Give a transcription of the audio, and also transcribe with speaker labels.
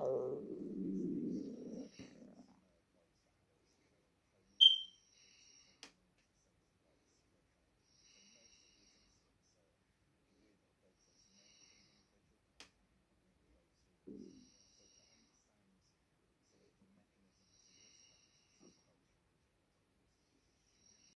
Speaker 1: Oh.